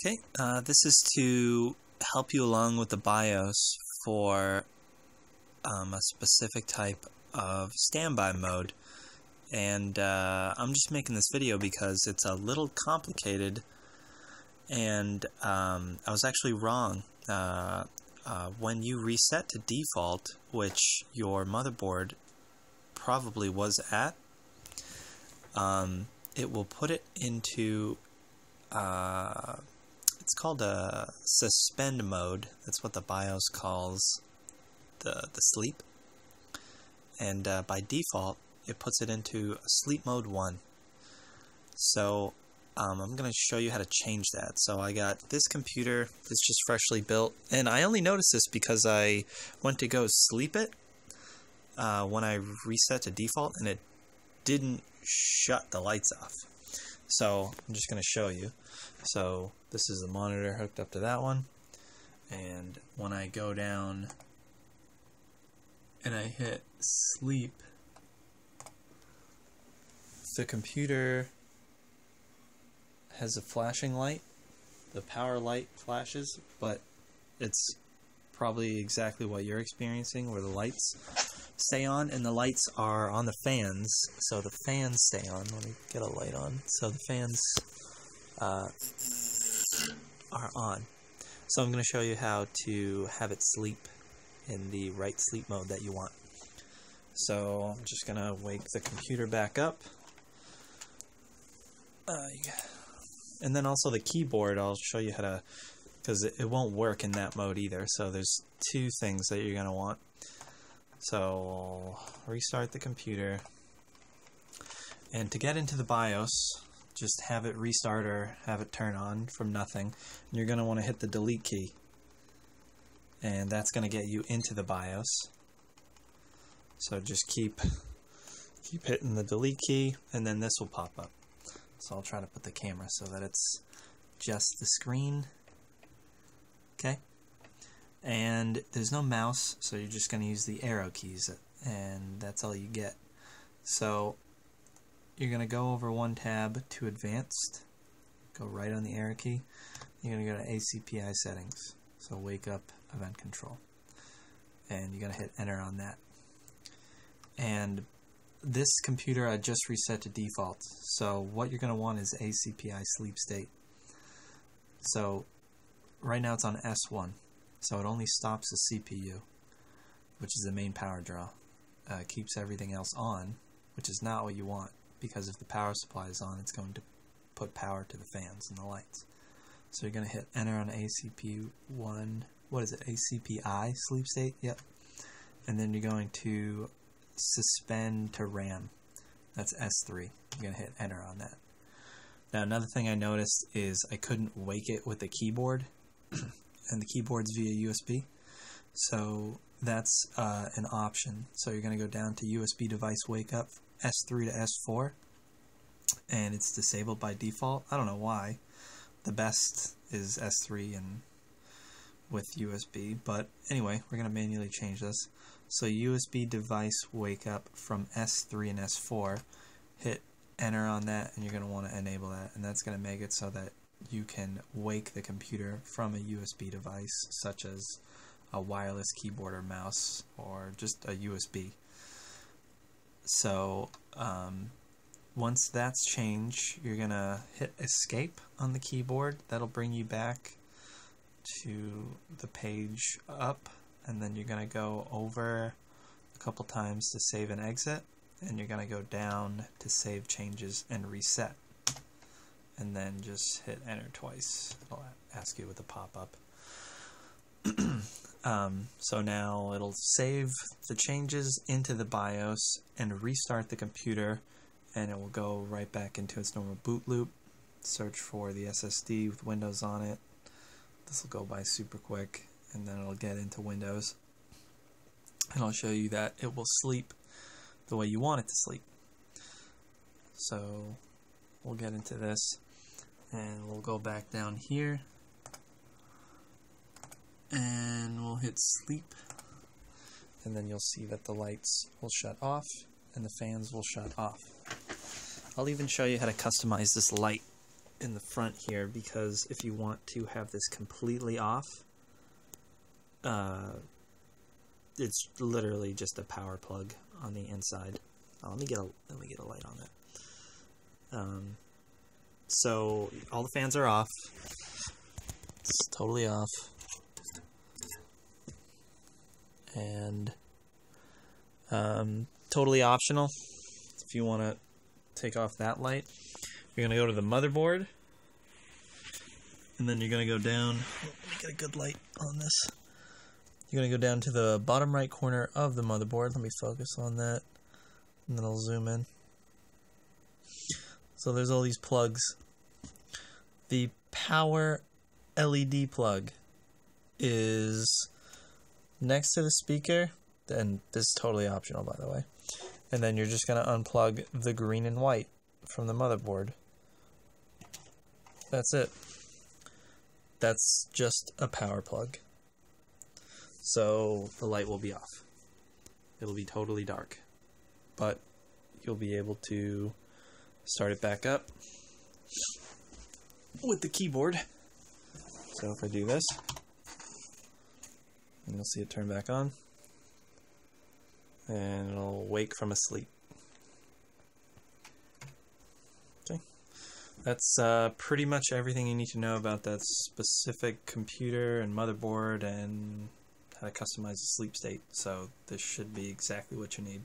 Okay, uh, this is to help you along with the BIOS for um, a specific type of standby mode. And uh, I'm just making this video because it's a little complicated and um, I was actually wrong. Uh, uh, when you reset to default, which your motherboard probably was at, um, it will put it into uh, it's called a suspend mode. That's what the BIOS calls the the sleep. And uh, by default, it puts it into sleep mode one. So um, I'm going to show you how to change that. So I got this computer that's just freshly built, and I only noticed this because I went to go sleep it uh, when I reset to default, and it didn't shut the lights off. So I'm just going to show you. So this is the monitor hooked up to that one. And when I go down and I hit sleep, the computer has a flashing light. The power light flashes, but it's probably exactly what you're experiencing where the lights stay on and the lights are on the fans. So the fans stay on. Let me get a light on. So the fans uh, are on. So I'm going to show you how to have it sleep in the right sleep mode that you want. So I'm just going to wake the computer back up. Uh, and then also the keyboard. I'll show you how to because it, it won't work in that mode either. So there's two things that you're going to want so restart the computer. And to get into the BIOS, just have it restart or have it turn on from nothing. And you're going to want to hit the delete key. And that's going to get you into the BIOS. So just keep keep hitting the delete key and then this will pop up. So I'll try to put the camera so that it's just the screen. And there's no mouse so you're just going to use the arrow keys and that's all you get. So you're going to go over one tab to advanced go right on the arrow key you're going to go to ACPI settings so wake up event control and you're going to hit enter on that. And this computer I just reset to default so what you're going to want is ACPI sleep state. So right now it's on S1 so it only stops the CPU, which is the main power draw. Uh, keeps everything else on, which is not what you want, because if the power supply is on, it's going to put power to the fans and the lights. So you're going to hit enter on ACP1, what is it, ACPI sleep state? Yep. And then you're going to suspend to RAM. That's S3. You're going to hit enter on that. Now another thing I noticed is I couldn't wake it with the keyboard and the keyboard's via USB. So that's uh, an option. So you're going to go down to USB device wake up S3 to S4 and it's disabled by default. I don't know why. The best is S3 and with USB, but anyway, we're going to manually change this. So USB device wake up from S3 and S4, hit enter on that and you're going to want to enable that and that's going to make it so that you can wake the computer from a USB device, such as a wireless keyboard or mouse, or just a USB. So, um, once that's changed, you're going to hit escape on the keyboard. That'll bring you back to the page up, and then you're going to go over a couple times to save and exit, and you're going to go down to save changes and reset and then just hit enter twice. It'll ask you with a pop-up. um, so now it'll save the changes into the BIOS and restart the computer and it will go right back into its normal boot loop. Search for the SSD with Windows on it. This will go by super quick and then it'll get into Windows. And I'll show you that it will sleep the way you want it to sleep. So we'll get into this and we'll go back down here and we'll hit sleep and then you'll see that the lights will shut off and the fans will shut off. I'll even show you how to customize this light in the front here because if you want to have this completely off, uh, it's literally just a power plug on the inside. Oh, let me get a let me get a light on that. Um, so all the fans are off. It's totally off. And um, totally optional if you want to take off that light. You're going to go to the motherboard. And then you're going to go down. Let me get a good light on this. You're going to go down to the bottom right corner of the motherboard. Let me focus on that. And then I'll zoom in. So there's all these plugs. The power LED plug is next to the speaker. And this is totally optional, by the way. And then you're just going to unplug the green and white from the motherboard. That's it. That's just a power plug. So the light will be off. It'll be totally dark. But you'll be able to start it back up with the keyboard. So if I do this, you'll see it turn back on, and it'll wake from a sleep. Okay, that's uh, pretty much everything you need to know about that specific computer and motherboard and how to customize the sleep state. So this should be exactly what you need.